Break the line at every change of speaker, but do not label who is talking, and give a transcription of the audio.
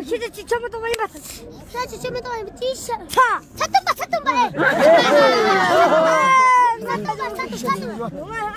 시대지쳐부터많이봤었
지진짜몇동안티 셔.
차!
사 tumba 사 tumba 해. 사 tumba